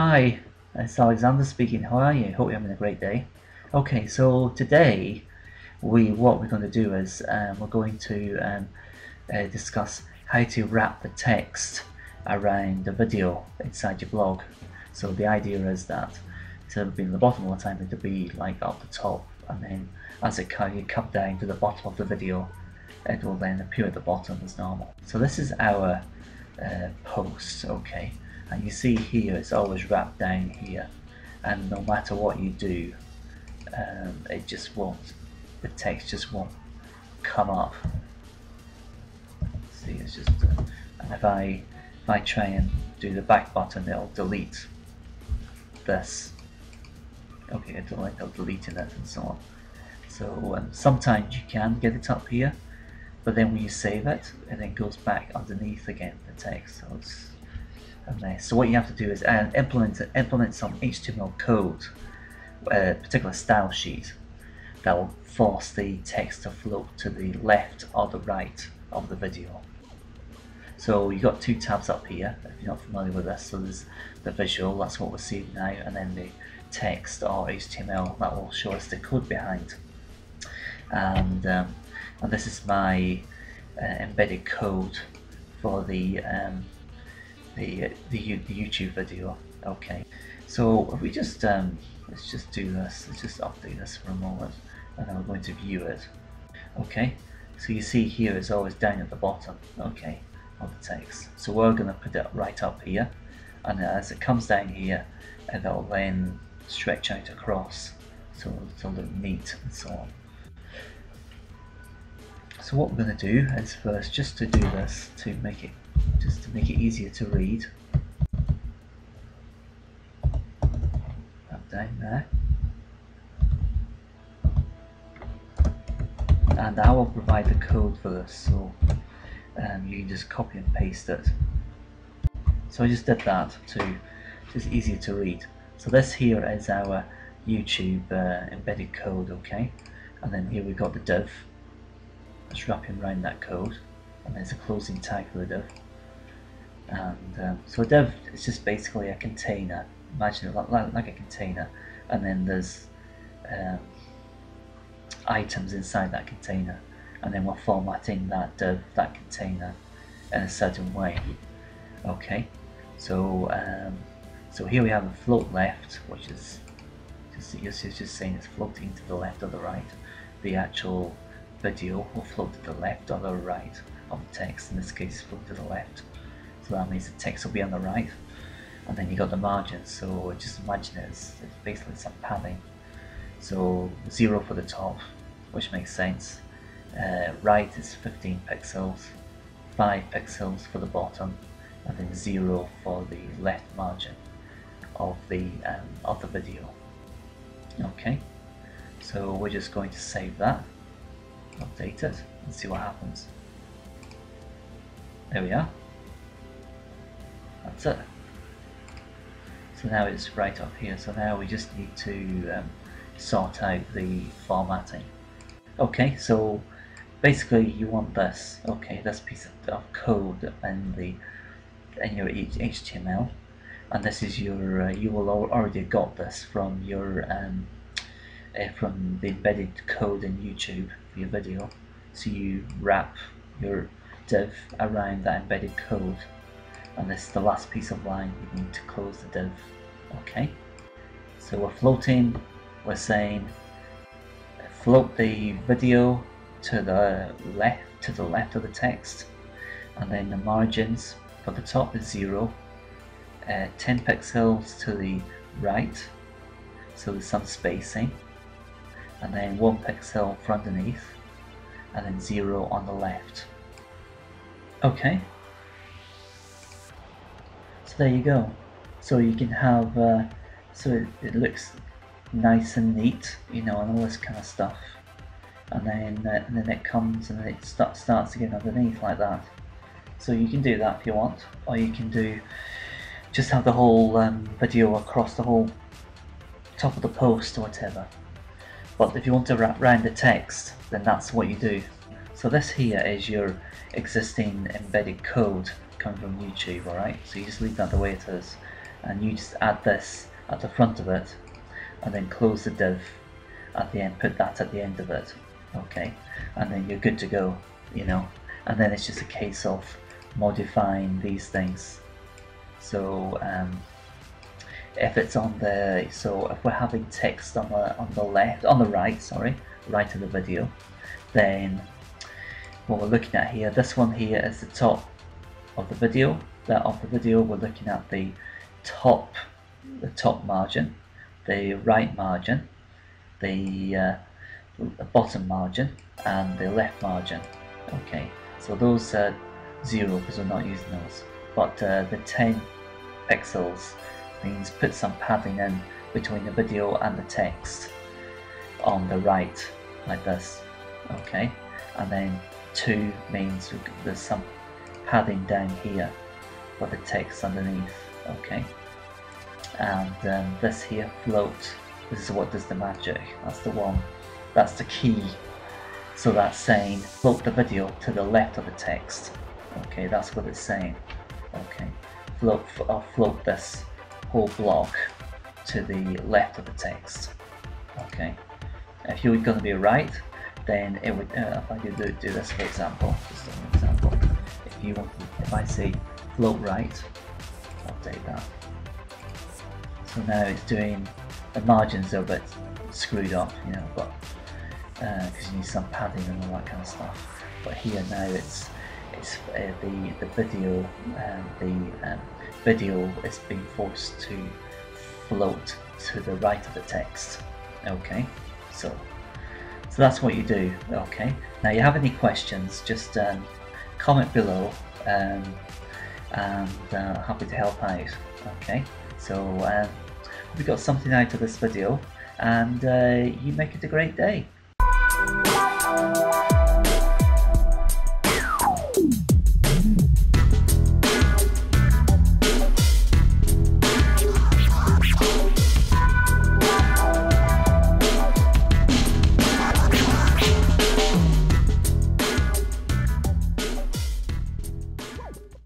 Hi, it's Alexander speaking. How are you? Hope you're having a great day. Okay, so today we what we're going to do is um, we're going to um, uh, discuss how to wrap the text around the video inside your blog. So the idea is that instead of being the bottom all the time, it'll be like up the top, and then as it you come down to the bottom of the video, it will then appear at the bottom as normal. So this is our uh, post, okay and you see here it's always wrapped down here. And no matter what you do um, it just won't the text just won't come up see it's just and if I if I try and do the back button it'll delete this. Okay I don't like deleting it and so on. So um, sometimes you can get it up here but then when you save it it then goes back underneath again the text. So it's So what you have to do is uh, implement implement some HTML code, a uh, particular style sheet that will force the text to float to the left or the right of the video. So you've got two tabs up here, if you're not familiar with this. So there's the visual, that's what we're seeing now, and then the text or HTML that will show us the code behind. And, um, and this is my uh, embedded code for the um, the, the, the YouTube video. Okay, so if we just, um, let's just do this, let's just update this for a moment and then we're going to view it. Okay, so you see here it's always down at the bottom, okay, of the text. So we're going to put it right up here and as it comes down here, it'll then stretch out across so it'll look neat and so on. So what we're going to do is first just to do this to make it just to make it easier to read. Up down there. And I will provide the code for this, so um, you can just copy and paste it. So I just did that to just easier to read. So this here is our YouTube uh, embedded code, okay? And then here we've got the div. Let's wrap him around that code. And there's a closing tag for the div and um, so a div is just basically a container. Imagine it like, like a container. And then there's um, items inside that container. And then we're formatting that div, that container in a certain way. Okay? So um, so here we have a float left which is just, it's just saying it's floating to the left or the right. The actual video will float to the left or the right of the text in this case float to the left so that means the text will be on the right. And then you got the margins so just imagine it as it's basically some padding. So zero for the top which makes sense. Uh, right is 15 pixels 5 pixels for the bottom and then 0 for the left margin of the um, of the video. Okay? So we're just going to save that update it and see what happens. There we are that's it. So now it's right up here. So now we just need to um, sort out the formatting. Okay, so basically you want this. Okay, this piece of code in the in your HTML, and this is your. Uh, you will already got this from your um, uh, from the embedded code in YouTube for your video. So you wrap your div around that embedded code and this is the last piece of line you need to close the div. Okay? So we're floating. We're saying float the video to the left to the left of the text. And then the margins for the top is zero. Uh, 10 pixels to the right. So there's some spacing. And then one pixel for underneath. And then zero on the left. Okay there you go. So you can have, uh, so it, it, looks nice and neat, you know, and all this kind of stuff. And then, uh, and then it comes and it start, starts again underneath like that. So you can do that if you want, or you can do, just have the whole um, video across the whole top of the post or whatever. But if you want to wrap around the text, then that's what you do. So this here is your existing embedded code coming from YouTube, alright? So you just leave that the way it is. and you just add this at the front of it and then close the div at the end, put that at the end of it, okay, and then you're good to go, you know, and then it's just a case of modifying these things. So um, if it's on the, so if we're having text on the on the left, on the right, sorry, right of the video, then what we're looking at here, this one here is the top of the video. That of the video, we're looking at the top, the top margin, the right margin, the, uh, bottom margin, and the left margin. Okay, so those are zero because we're not using those. But uh, the 10 pixels means put some padding in between the video and the text on the right, like this. Okay, and then 2 means there's some padding down here for the text underneath. Okay, and um, this here float. This is what does the magic. That's the one. That's the key. So that's saying float the video to the left of the text. Okay, that's what it's saying. Okay, float, I'll float this whole block to the left of the text. Okay, if you're going to be right, then it would. Uh, if I could do, do this for example. If you want, if I say float right, I'll that. So now it's doing the margins are a bit screwed up, you know, but because uh, you need some padding and all that kind of stuff. But here now it's it's uh, the the video um, the um, video is being forced to float to the right of the text. Okay, so so that's what you do. Okay, now you have any questions? Just um, comment below, um, and uh, happy to help out. Okay, so um, we got something out of this video, and uh, you make it a great day.